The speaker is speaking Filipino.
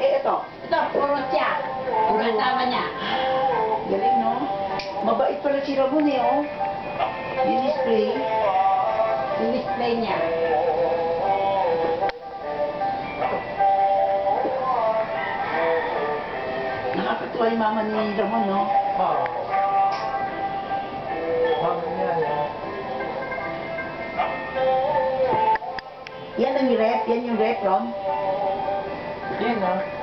Eh, ito. Ito, puro siya. Puro kasama niya. Galing, no? Mabait pala si Ramon eh, oh. Di-display. Yung display niya. Nakakatuwa yung mama ni Ramon, no? Oo. Bakit niya yan? Ang rep. Yan yung rep, Rom. Yan ah.